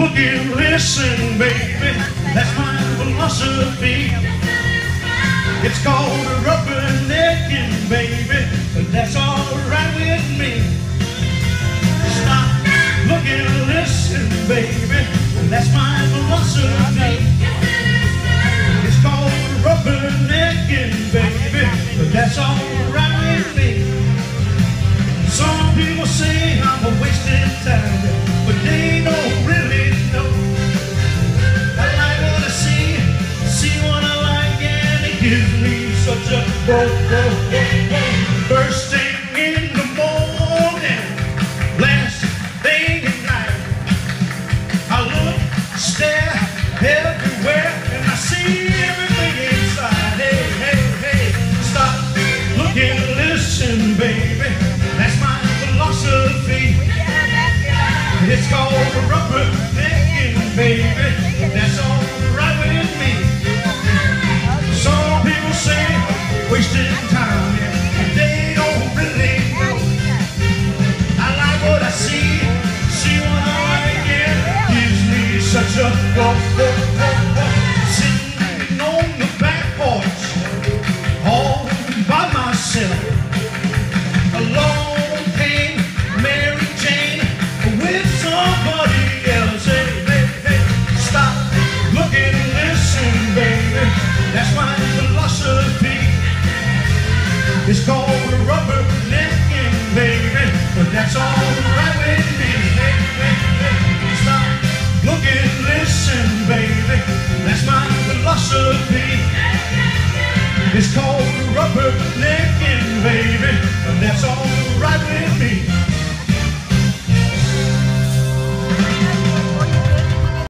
And listen, baby, that's my philosophy. It's called a rubbernecking, baby, but that's alright with me. Stop, look listen, baby, that's my philosophy. Me such a whoa, whoa, whoa, whoa. First thing in the morning, last thing at night. I look, stare everywhere, and I see everything inside. Hey, hey, hey, stop, look listen, baby. That's my philosophy. It's called rubber necking, baby. That's all right such a whoa, whoa, whoa. Sitting on the back porch, all by myself. Came Mary Jane with somebody else. Stop, listen, baby. That's my philosophy. It's called rubber necking, baby, but that's all right with me. Stop, look and listen, baby. That's my philosophy. It's called rubber necking,